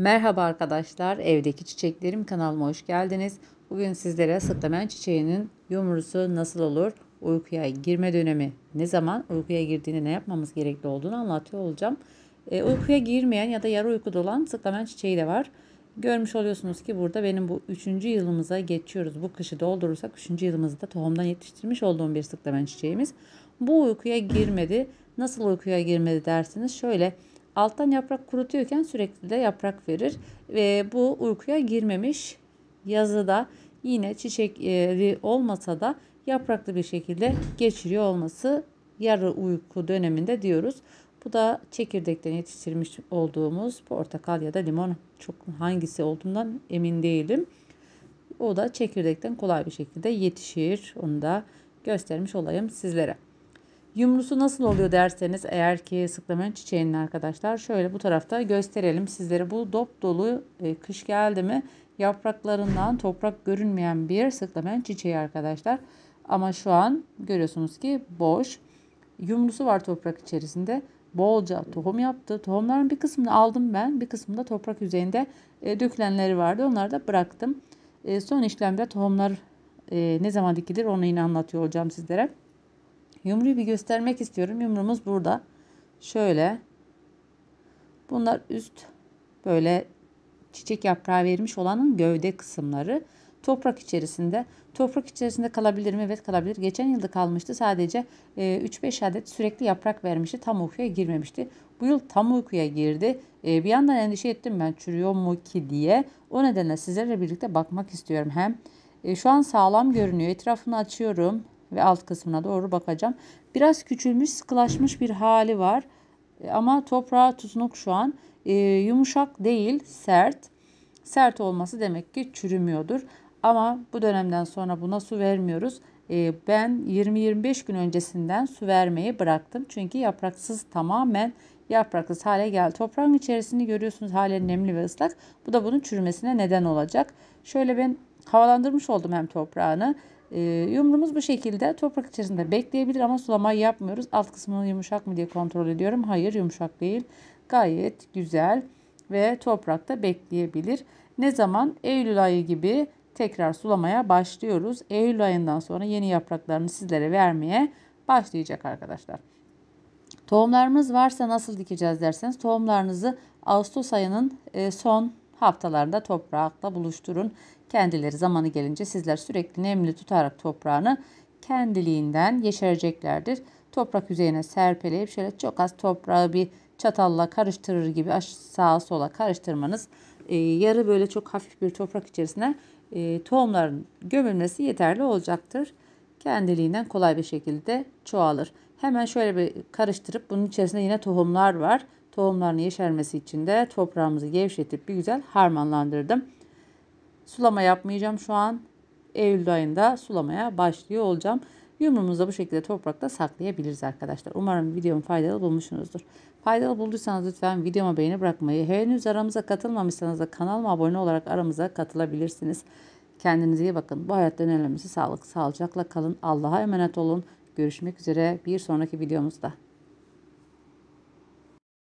Merhaba arkadaşlar, evdeki çiçeklerim kanalıma hoş geldiniz. Bugün sizlere sıklamen çiçeğinin yumrusu nasıl olur, uykuya girme dönemi ne zaman, uykuya girdiğinde ne yapmamız gerekli olduğunu anlatıyor olacağım. E, uykuya girmeyen ya da yarı uykuda olan sıklamen çiçeği de var. Görmüş oluyorsunuz ki burada benim bu üçüncü yılımıza geçiyoruz. Bu kışı doldurursak üçüncü yılımızda tohumdan yetiştirmiş olduğum bir sıklamen çiçeğimiz. Bu uykuya girmedi. Nasıl uykuya girmedi dersiniz? Şöyle alttan yaprak kurutuyorken sürekli de yaprak verir ve bu uykuya girmemiş. Yazıda yine çiçekleri olmasa da yapraklı bir şekilde geçiriyor olması yarı uyku döneminde diyoruz. Bu da çekirdekten yetiştirmiş olduğumuz portakal ya da limon çok hangisi olduğundan emin değilim. O da çekirdekten kolay bir şekilde yetişir. Onu da göstermiş olayım sizlere. Yumrusu nasıl oluyor derseniz eğer ki sıklamen çiçeğinin arkadaşlar şöyle bu tarafta gösterelim sizlere bu dop dolu e, kış geldi mi yapraklarından toprak görünmeyen bir sıklamen çiçeği arkadaşlar. Ama şu an görüyorsunuz ki boş. Yumrusu var toprak içerisinde. Bolca tohum yaptı. Tohumların bir kısmını aldım ben. Bir kısmını da toprak yüzeyinde e, dökülenleri vardı. Onları da bıraktım. E, son işlemde tohumlar e, ne zaman dikilir onu yine anlatıyor olacağım sizlere. Yumruyu bir göstermek istiyorum. Yumruğumuz burada. Şöyle. Bunlar üst böyle çiçek yaprağı vermiş olanın gövde kısımları. Toprak içerisinde. Toprak içerisinde kalabilir mi? Evet kalabilir. Geçen yılda kalmıştı. Sadece 3-5 e, adet sürekli yaprak vermişti. Tam uykuya girmemişti. Bu yıl tam uykuya girdi. E, bir yandan endişe ettim ben çürüyor mu ki diye. O nedenle sizlerle birlikte bakmak istiyorum. Hem e, şu an sağlam görünüyor. Etrafını açıyorum ve alt kısmına doğru bakacağım. Biraz küçülmüş, sıkılaşmış bir hali var. E, ama toprağa tutunuk şu an. E, yumuşak değil, sert. Sert olması demek ki çürümüyordur. Ama bu dönemden sonra buna su vermiyoruz. E, ben 20-25 gün öncesinden su vermeyi bıraktım. Çünkü yapraksız tamamen yapraksız hale geldi. Toprağın içerisini görüyorsunuz halen nemli ve ıslak. Bu da bunun çürümesine neden olacak. Şöyle ben havalandırmış oldum hem toprağını. E, yumruğumuz bu şekilde toprak içerisinde bekleyebilir ama sulamayı yapmıyoruz. Alt kısmını yumuşak mı diye kontrol ediyorum. Hayır yumuşak değil. Gayet güzel ve toprakta bekleyebilir. Ne zaman? Eylül ayı gibi tekrar sulamaya başlıyoruz. Eylül ayından sonra yeni yapraklarını sizlere vermeye başlayacak arkadaşlar. Tohumlarımız varsa nasıl dikeceğiz derseniz tohumlarınızı Ağustos ayının e, son haftalarında toprakla buluşturun. Kendileri zamanı gelince sizler sürekli nemli tutarak toprağını kendiliğinden yeşereceklerdir. Toprak yüzeyine serpeleyip şöyle çok az toprağı bir çatalla karıştırır gibi sağa sola karıştırmanız e, yarı böyle çok hafif bir toprak içerisine e, tohumların gömülmesi yeterli olacaktır. Kendiliğinden kolay bir şekilde çoğalır. Hemen şöyle bir karıştırıp bunun içerisinde yine tohumlar var. Tohumların yeşermesi için de toprağımızı gevşetip bir güzel harmanlandırdım. Sulama yapmayacağım şu an. Eylül ayında sulamaya başlıyor olacağım. Yumruğumuzu bu şekilde toprakta saklayabiliriz arkadaşlar. Umarım videomu faydalı bulmuşsunuzdur. Faydalı bulduysanız lütfen videoma beğeni bırakmayı, henüz aramıza katılmamışsanız da kanalıma abone olarak aramıza katılabilirsiniz. Kendinize iyi bakın. Bu hayattan önemlisi sağlık. Sağlıcakla kalın. Allah'a emanet olun. Görüşmek üzere bir sonraki videomuzda.